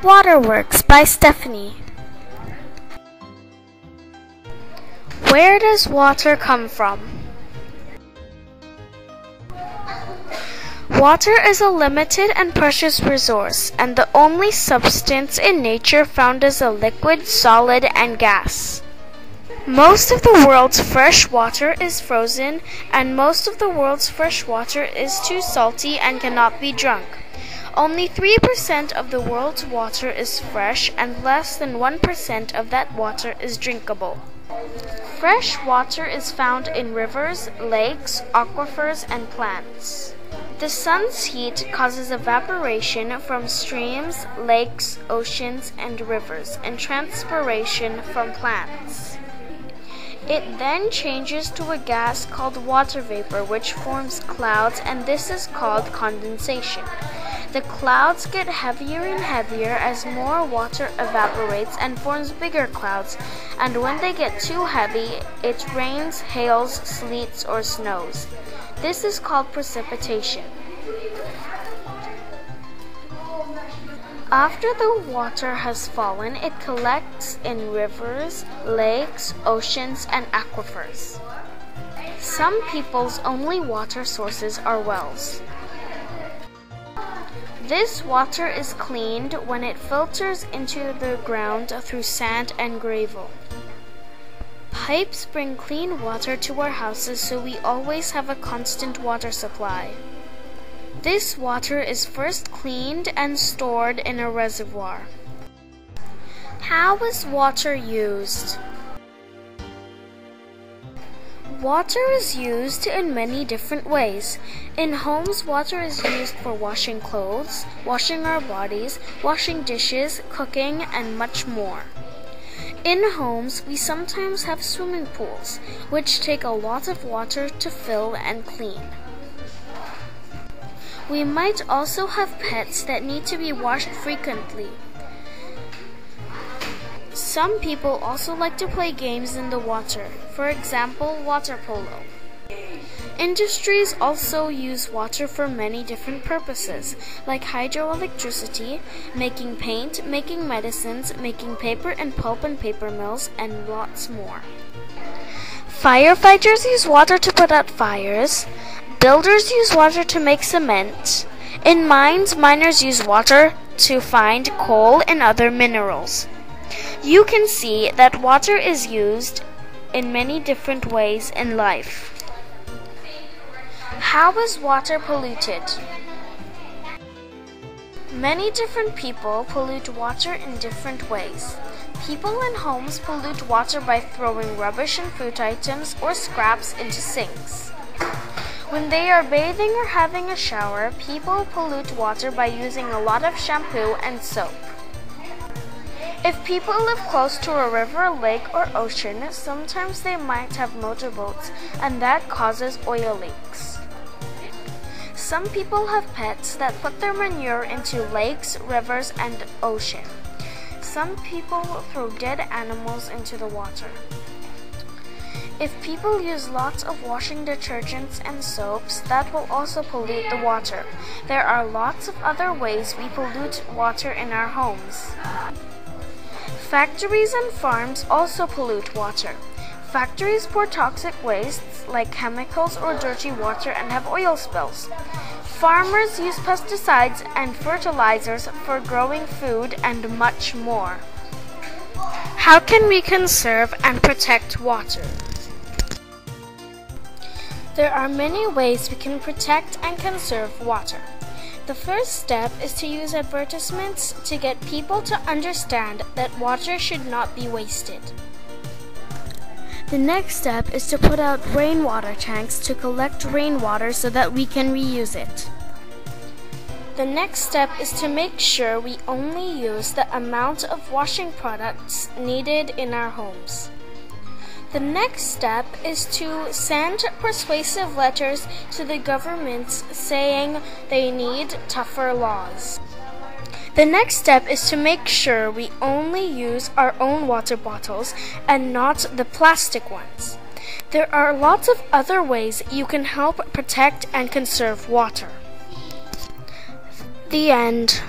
Waterworks by Stephanie. Where does water come from? Water is a limited and precious resource, and the only substance in nature found as a liquid, solid, and gas. Most of the world's fresh water is frozen, and most of the world's fresh water is too salty and cannot be drunk. Only 3% of the world's water is fresh and less than 1% of that water is drinkable. Fresh water is found in rivers, lakes, aquifers, and plants. The sun's heat causes evaporation from streams, lakes, oceans, and rivers, and transpiration from plants. It then changes to a gas called water vapor, which forms clouds, and this is called condensation. The clouds get heavier and heavier as more water evaporates and forms bigger clouds, and when they get too heavy, it rains, hails, sleets, or snows. This is called precipitation. After the water has fallen, it collects in rivers, lakes, oceans, and aquifers. Some people's only water sources are wells. This water is cleaned when it filters into the ground through sand and gravel. Pipes bring clean water to our houses so we always have a constant water supply. This water is first cleaned and stored in a reservoir. How is water used? Water is used in many different ways. In homes, water is used for washing clothes, washing our bodies, washing dishes, cooking, and much more. In homes, we sometimes have swimming pools, which take a lot of water to fill and clean. We might also have pets that need to be washed frequently. Some people also like to play games in the water, for example, water polo. Industries also use water for many different purposes, like hydroelectricity, making paint, making medicines, making paper and pulp and paper mills, and lots more. Firefighters use water to put out fires. Builders use water to make cement. In mines, miners use water to find coal and other minerals. You can see that water is used in many different ways in life. How is water polluted? Many different people pollute water in different ways. People in homes pollute water by throwing rubbish and food items or scraps into sinks. When they are bathing or having a shower, people pollute water by using a lot of shampoo and soap. If people live close to a river, lake, or ocean, sometimes they might have motorboats, and that causes oil leaks. Some people have pets that put their manure into lakes, rivers, and ocean. Some people throw dead animals into the water. If people use lots of washing detergents and soaps, that will also pollute the water. There are lots of other ways we pollute water in our homes. Factories and farms also pollute water. Factories pour toxic wastes like chemicals or dirty water and have oil spills. Farmers use pesticides and fertilizers for growing food and much more. How can we conserve and protect water? There are many ways we can protect and conserve water. The first step is to use advertisements to get people to understand that water should not be wasted. The next step is to put out rainwater tanks to collect rainwater so that we can reuse it. The next step is to make sure we only use the amount of washing products needed in our homes. The next step is to send persuasive letters to the governments saying they need tougher laws. The next step is to make sure we only use our own water bottles and not the plastic ones. There are lots of other ways you can help protect and conserve water. The end.